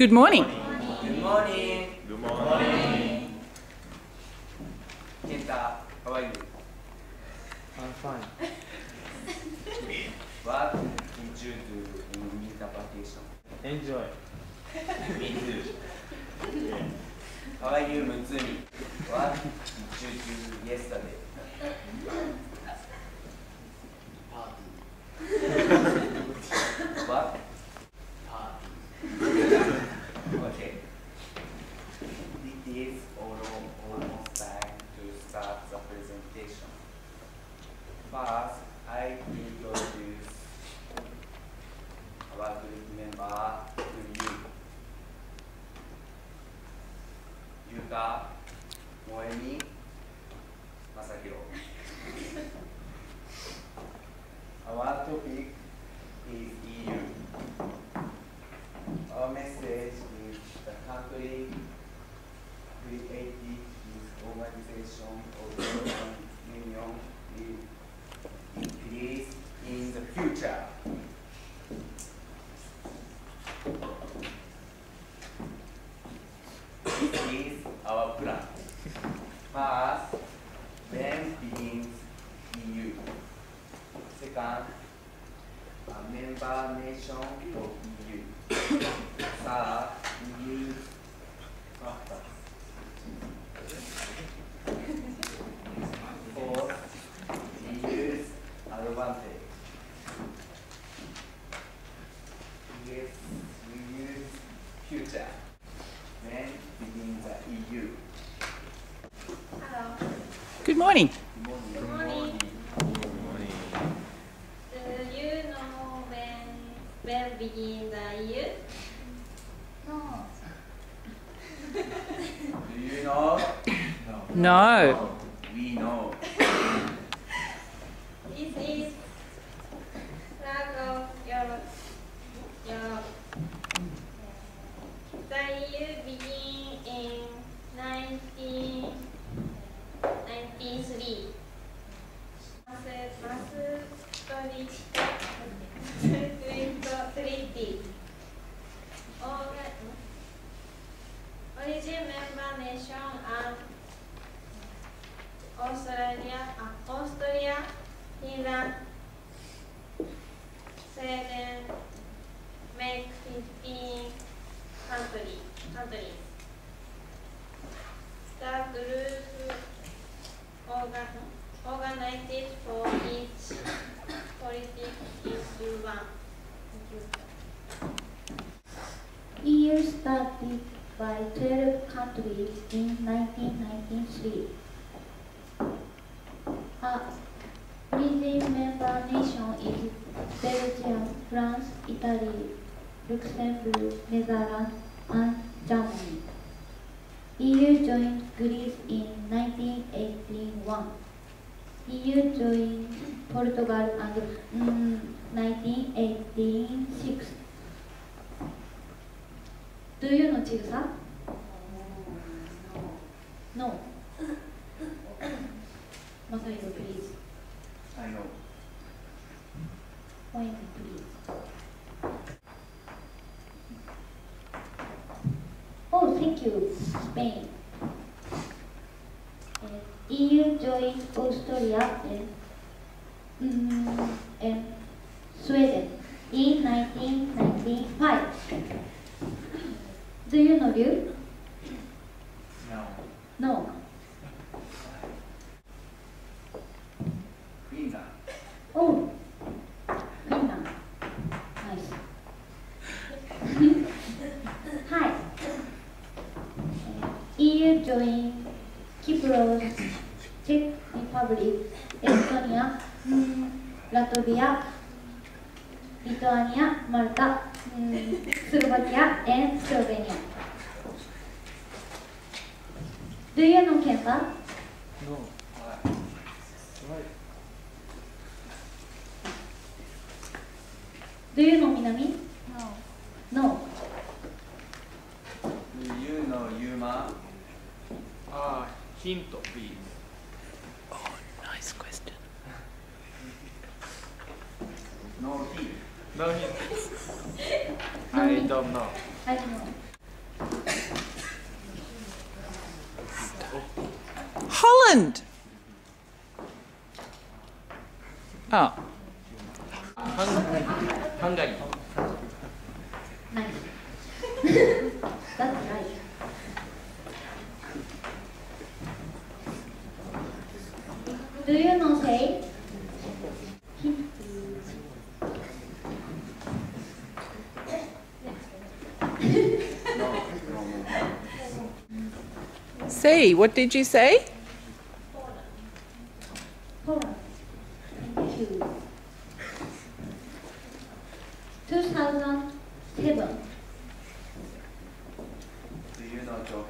Good morning. Good morning. Good morning. Kenta, how are you? I'm fine. What did you do in winter vacation? Enjoy. Me too. How are you, Mutsumi? What did you do yesterday? Yuka, Moemi, Masahiro. Our topic is EU. Our message is the country created this organization of the European Union will increase in the future. This is our plan. First, when begins EU. Second, a member nation of EU. Third, EU factors. Fourth, EU's advantage. Yes, EU's future. When begins the EU. Hello. Good morning. Begin the year? No. Do you know? No. We know. This is flag of Europe. Europe. The year begin in 19, 1993. Maastricht Treaty. Orga- Origin member nation and Australia, uh, Austria, Finland, Sweden, make 15 country, countries. The group organ, organized for each politics issue one. EU started by 12 countries in 1993. A uh, origin member nation is Belgium, France, Italy, Luxembourg, Netherlands, and Germany. EU joined Greece in 1981. EU joined Portugal and mm, 1986. Do you know Chigusa? No. Masahiro, please. I know. Point, please. Oh, you, Spain. Uh, EU joined Australia and, mm, and Sweden in 1995. Do you know you? No. No. Oh, EU joined Cyprus, Czech Republic, Estonia, mm, Latvia, Lithuania, Malta, mm, Slovakia, and Slovenia. Do you know Kenta? No. Do you know Minami? No. No. Do you know Yuma? ヒント B Oh, nice question. No hint. No hint. I don't know. I don't know. Holland. Oh. Hung Hungary. That's right. Do you know say? C, what did you say? Poland. Thank you. 2007. Do you know Joe?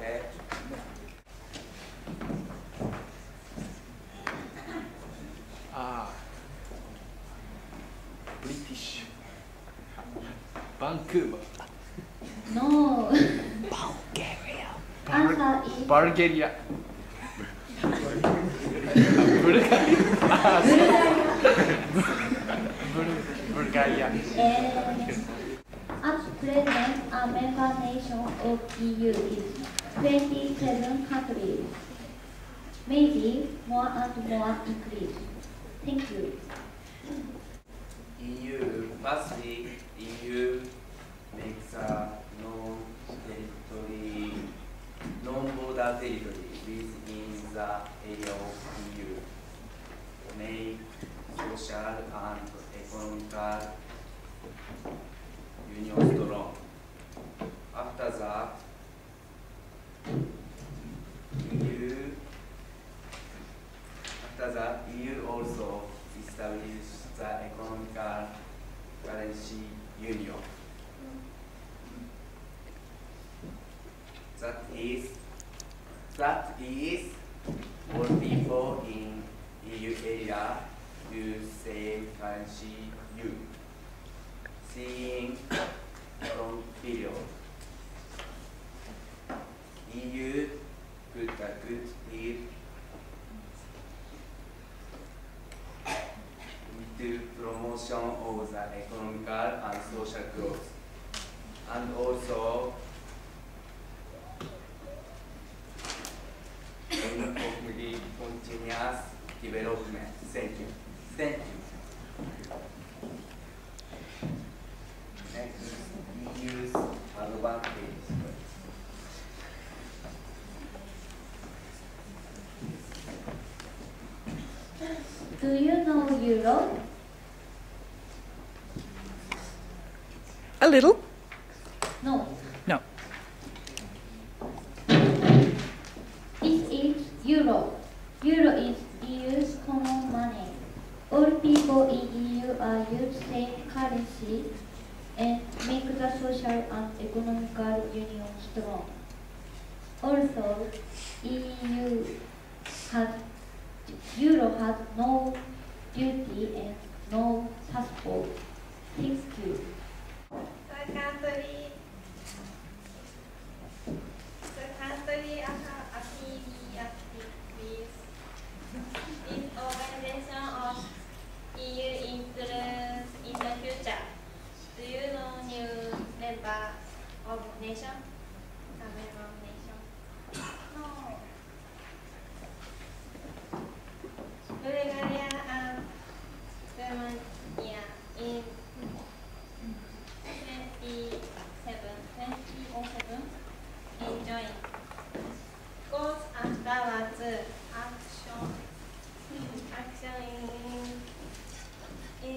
Vancouver. No. Bulgaria. Bar Bulgaria. Bulgaria. Bulgaria. At present, member nation of EU is 27 countries. Maybe more and more increase. Thank you. EU must be EU makes a non-territory, non-border territory within the area of EU. Make social and economical union strong. After that, EU after that, EU also established the economical currency union. That is, that is, all people in EU area use same currency U. Seeing from video, EU put a good deal into promotion of the economical and social growth, and also in continuous development. Thank you. Thank you. Next, EU's advantage. Do you know Euro? A little? No. No. This is Euro. Euro is EU's common money. All people in EU are use same currency and make the social and economical union strong. Also, EU has Euro has no duty and no passport. Thank you. The country, the country affiliated with this organization of EU includes in the future. Do you know new member of nation? A member of nation? No. Bulgaria and Romania in 27, 2007 enjoying. Goes afterwards action, action in, in,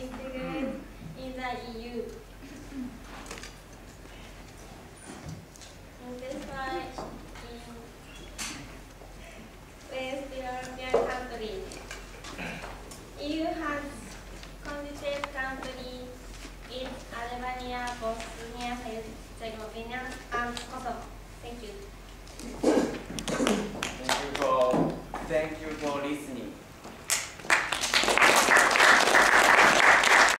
integrate in the EU. That's why in West European countries, EU has constituted countries in Albania, Bosnia, Herzegovina, and Kosovo. Thank you. For, thank you for listening.